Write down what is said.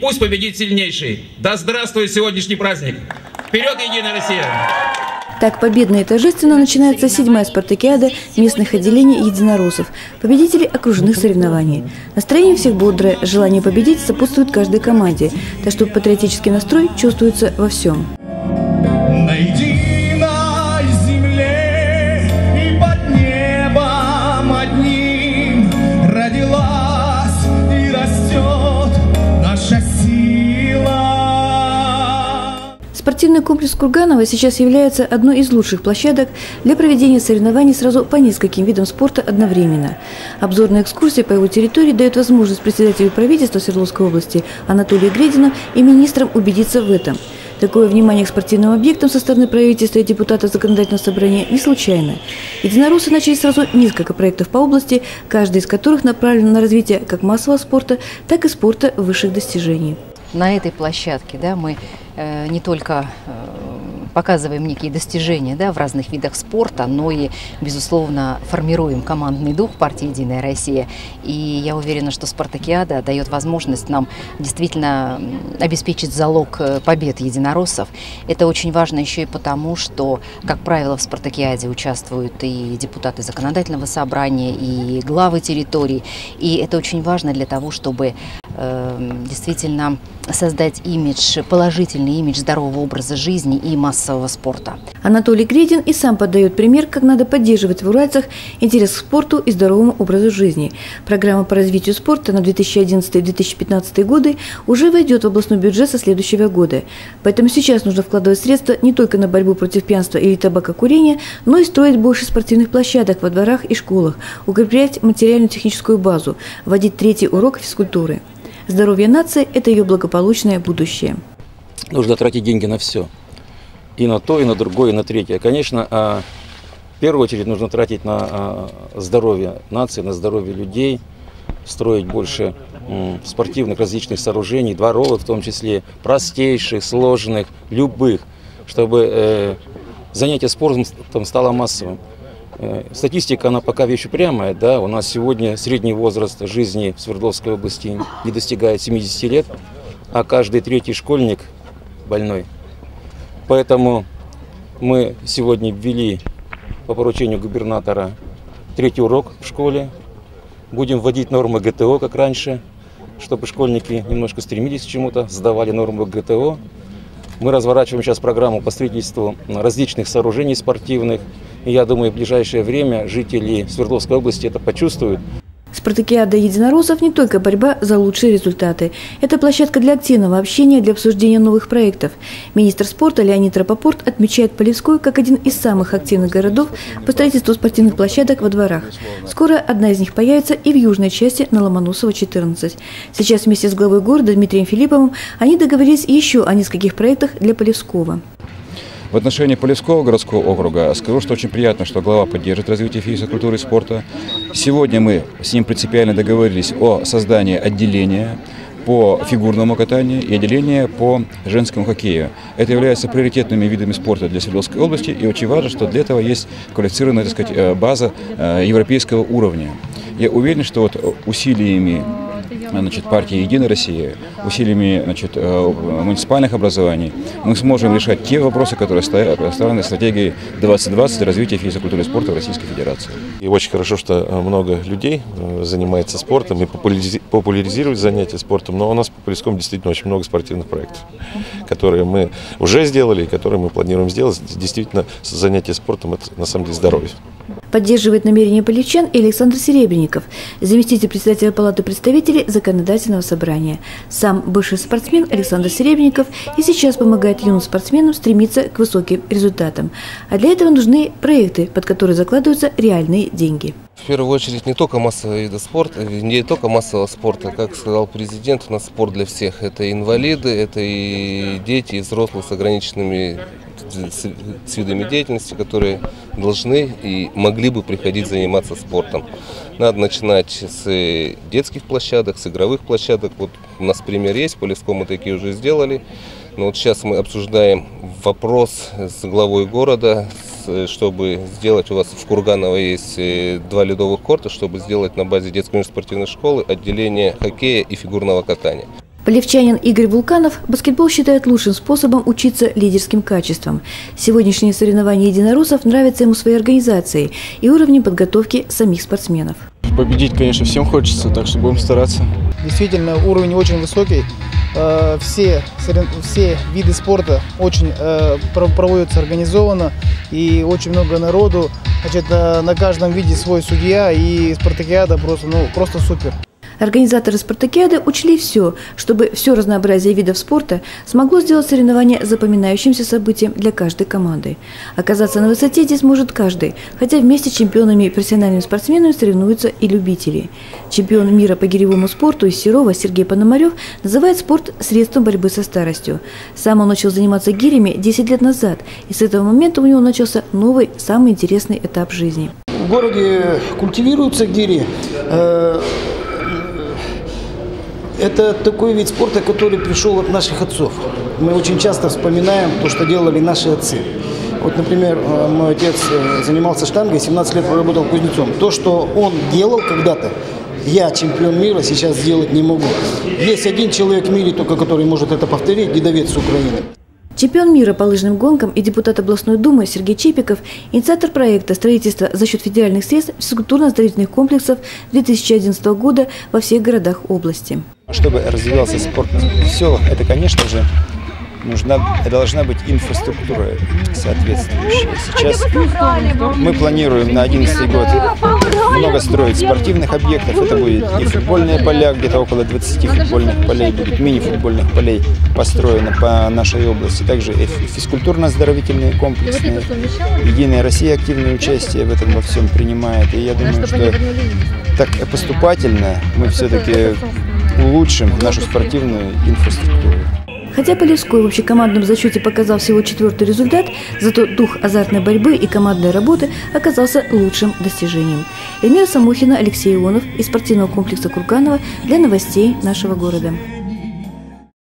Пусть победит сильнейший. Да здравствует сегодняшний праздник. Вперед, Единая Россия! Так победно и торжественно начинается седьмая спартакиада местных отделений единороссов, победителей окружных соревнований. Настроение всех бодрое, желание победить сопутствует каждой команде, так что патриотический настрой чувствуется во всем. Найди Спортивный комплекс Курганова сейчас является одной из лучших площадок для проведения соревнований сразу по нескольким видам спорта одновременно. Обзорная экскурсия по его территории дает возможность председателю правительства Свердловской области Анатолию Гредину и министрам убедиться в этом. Такое внимание к спортивным объектам со стороны правительства и депутатов законодательного собрания не случайно. Единороссы начали сразу несколько проектов по области, каждый из которых направлен на развитие как массового спорта, так и спорта высших достижений. на этой площадке да, мы не только э, показываем некие достижения да, в разных видах спорта, но и, безусловно, формируем командный дух партии «Единая Россия». И я уверена, что «Спартакиада» дает возможность нам действительно обеспечить залог э, побед единороссов. Это очень важно еще и потому, что, как правило, в «Спартакиаде» участвуют и депутаты законодательного собрания, и главы территорий. И это очень важно для того, чтобы э, действительно создать имидж, положительный имидж здорового образа жизни и массового спорта. Анатолий Гредин и сам подает пример, как надо поддерживать в уральцах интерес к спорту и здоровому образу жизни. Программа по развитию спорта на 2011-2015 годы уже войдет в областной бюджет со следующего года. Поэтому сейчас нужно вкладывать средства не только на борьбу против пьянства или табакокурения, но и строить больше спортивных площадок во дворах и школах, укреплять материально-техническую базу, вводить третий урок физкультуры. Здоровье нации – это ее благополучное будущее. нужно тратить деньги на все. И на то, и на другое, и на третье. Конечно, а, в первую очередь нужно тратить на а, здоровье нации, на здоровье людей, строить больше спортивных различных сооружений, дворовых в том числе, простейших, сложных, любых, чтобы э, занятие спортом стало массовым. Э, Статистика, она пока вещь упрямая, да, у нас сегодня средний возраст жизни в Свердловской области не достигает 70 лет, а каждый третий школьник больной. Поэтому мы сегодня ввели по поручению губернатора третий урок в школе. Будем вводить нормы ГТО, как раньше, чтобы школьники немножко стремились к чему-то, сдавали нормы ГТО. Мы разворачиваем сейчас программу по строительству различных сооружений спортивных. И я думаю, в ближайшее время жители Свердловской области это почувствуют. Спартакиада единороссов не только борьба за лучшие результаты. Это площадка для активного общения, для обсуждения новых проектов. Министр спорта Леонид Рапопорт отмечает Полевскую как один из самых активных городов по строительству спортивных площадок во дворах. Скоро одна из них появится и в южной части на Ломоносова, 14. Сейчас вместе с главой города Дмитрием Филипповым они договорились еще о нескольких проектах для Полевского. В отношении Полевского городского округа скажу, что очень приятно, что глава поддерживает развитие физкультуры и спорта. Сегодня мы с ним принципиально договорились о создании отделения по фигурному катанию и отделения по женскому хоккею. Это является приоритетными видами спорта для Свердловской области, и очень важно, что для этого есть квалифицированная так сказать, э, база э, европейского уровня. Я уверен, что вот усилиями значит, партии «Единая Россия», усилиями значит, э, муниципальных образований мы сможем решать те вопросы, которые стоят поставлены стратегией 2020 развития физкультуры и спорта в Российской Федерации. И очень хорошо, что э, много людей э, занимается спортом и популяризи- популяризирует занятия спортом. Но у нас по Полеском действительно очень много спортивных проектов, которые мы уже сделали и которые мы планируем сделать. Действительно, занятие спортом – это на самом деле здоровье. Поддерживает намерение поличан и Александр Серебренников, заместитель председателя Палаты представителей Законодательного собрания. Сам бывший спортсмен Александр Серебренников и сейчас помогает юным спортсменам стремиться к высоким результатам. А для этого нужны проекты, под которые закладываются реальные деньги. В первую очередь не только массовые виды спорта, э, не только массового спорта, как сказал президент, у нас спорт для всех. Это инвалиды, это и дети, и взрослые с ограниченными с с видами деятельности, которые должны и могли бы приходить заниматься спортом. Надо начинать с э, детских площадок, с игровых площадок. Вот у нас пример есть, Полевском мы такие уже сделали. Но вот сейчас мы обсуждаем вопрос с главой города, чтобы сделать, у вас в Курганово есть э, два ледовых корта, чтобы сделать на базе детской спортивной школы отделение хоккея и фигурного катания. Полевчанин Игорь Вулканов баскетбол считает лучшим способом учиться лидерским качествам. Сегодняшние соревнования единороссов нравятся ему своей организацией и уровнем подготовки самих спортсменов. Победить, конечно, всем хочется, так что будем стараться. Действительно, уровень очень высокий. Э, все, все виды спорта очень э, проводятся организованно и очень много народу. Значит, на каждом виде свой судья и спартакиада просто, ну, просто супер. Организаторы спартакиады учли все, чтобы все разнообразие видов спорта смогло сделать соревнования запоминающимся событием для каждой команды. Оказаться на высоте здесь может каждый, хотя вместе с чемпионами и профессиональными спортсменами соревнуются и любители. Чемпион мира по гиревому спорту из Серова Сергей Пономарев называет спорт средством борьбы со старостью. Сам он начал заниматься гирями 10 лет назад, и с этого момента у него начался новый, самый интересный этап жизни. В городе культивируются гири. Это такой вид спорта, который пришел от наших отцов. Мы очень часто вспоминаем то, что делали наши отцы. Вот, например, э, мой отец э, занимался штангой, 17 лет проработал кузнецом. То, что он делал когда-то, я, чемпион мира, сейчас сделать не могу. Есть один человек в мире, только который может это повторить, дедовец Украины. Чемпион мира по лыжным гонкам и депутат областной думы Сергей Чепиков – инициатор проекта строительства за счет федеральных средств физкультурно-оздоровительных комплексов 2011 года во всех городах области. Чтобы развивался спорт в селах, это, конечно же, нужна, должна быть инфраструктура соответствующая. Сейчас мы планируем на 2011 год много строить спортивных объектов. Это будет и футбольные поля, где-то около 20 футбольных полей, будет мини-футбольных полей построено по нашей области. Также физкультурно-оздоровительные комплексные. Единая Россия активное участие в этом во всем принимает. И я думаю, что так поступательно мы все-таки улучшим нашу спортивную инфраструктуру. Хотя Полевской в общекомандном зачете показал всего четвертый результат, зато дух азартной борьбы и командной работы оказался лучшим достижением. Эльмира Самохина, Алексей Ионов из спортивного комплекса Курганова для новостей нашего города.